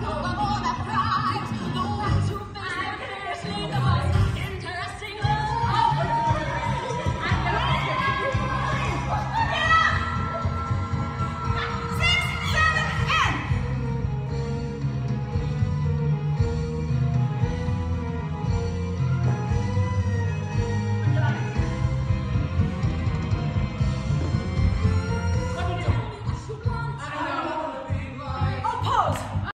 Oh,